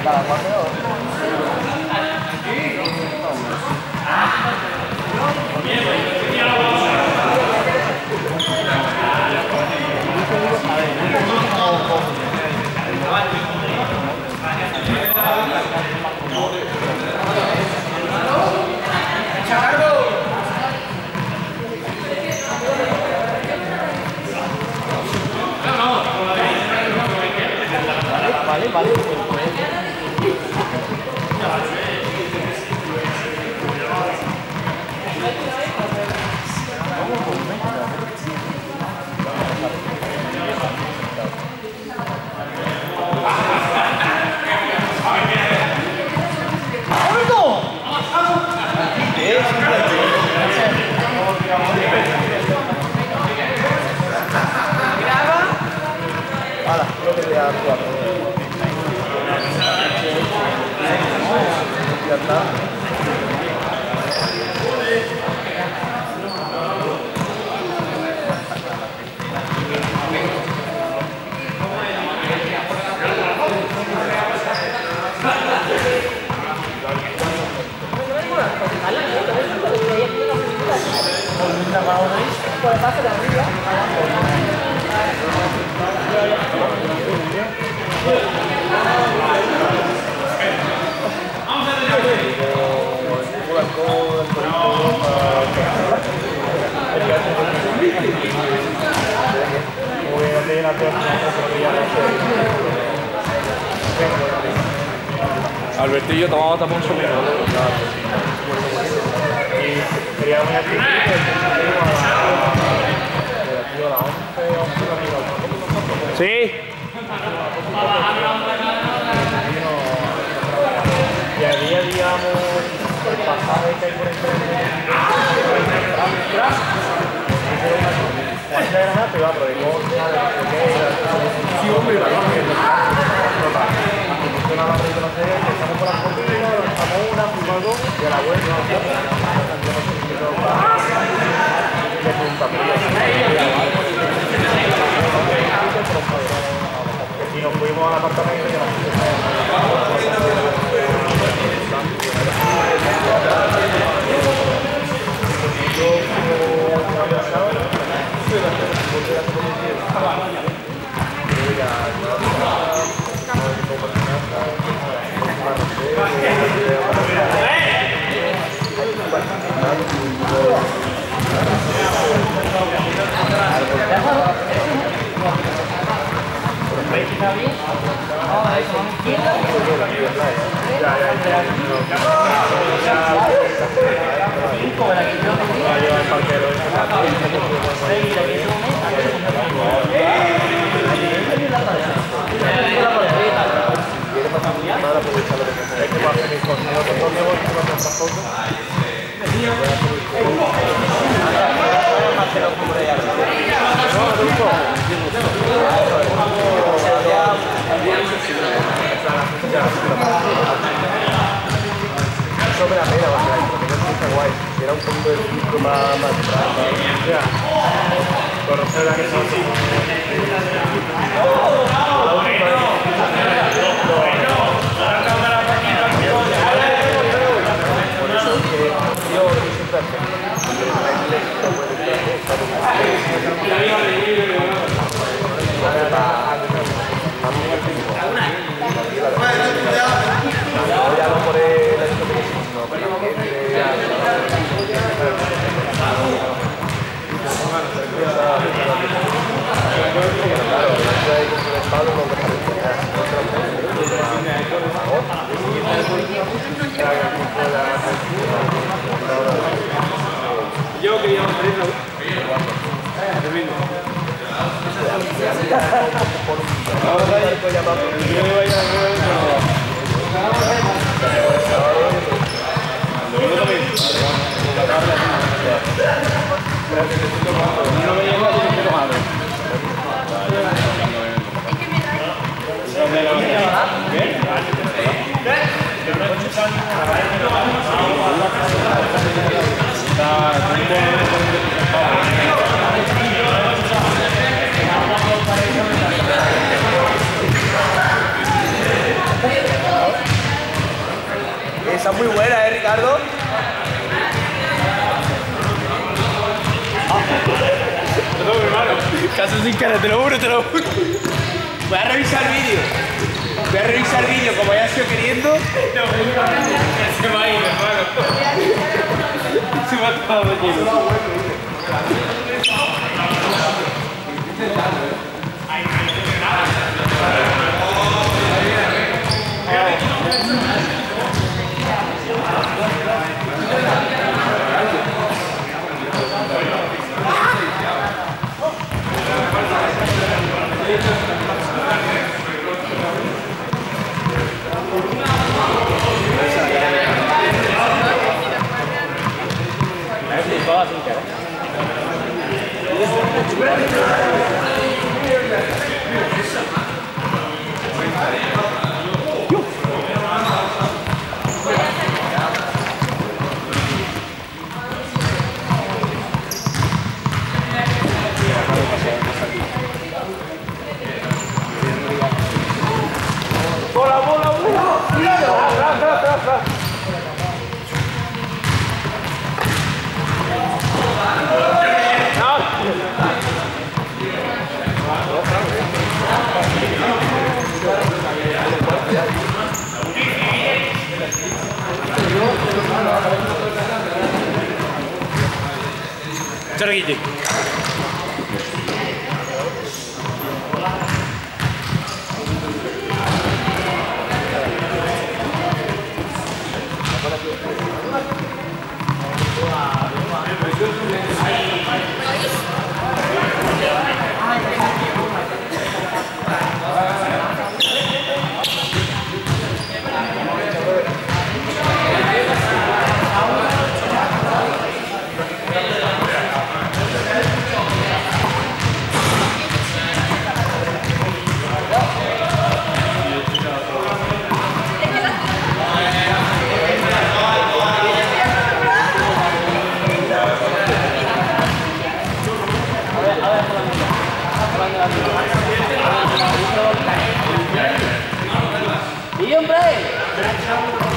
About what? Vale, vale. Ahora, voy a actuar. Ya está. Por el paso de arriba. Yo tomamos también un sombrero. Y quería a las 11, 11 Sí. Y había, digamos, el pasaje que hay por la isla de Granada, pero va, pero de Gorka, de no sé qué, Sí, hombre, la verdad que funciona la red de la serie, empezamos por las cortinas, lanzamos una, fuimos dos, y a Paraguay. Era un fondo de 5,3. O sea, conocer la que Está muy buena, ¿eh, Ricardo? Casi sin cara, te lo juro, te lo juro. Voy a revisar el vídeo. Voy a revisar el vídeo como ya estoy queriendo. Se va a ir, hermano. Se va todo lleno. 이야기지. ¡Y hombre!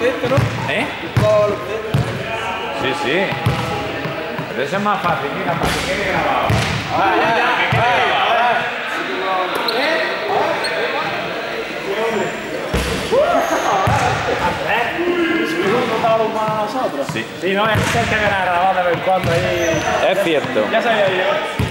¿Eh? Baloncesto. Sí, sí. Pero eso es más fácil, mira, para que quede grabado. Ah, ya, ya, que quede grabado. Sí. Sí, no, es que hay que ganar grabado de vez en cuando ahí. Es cierto. Ya sabía yo.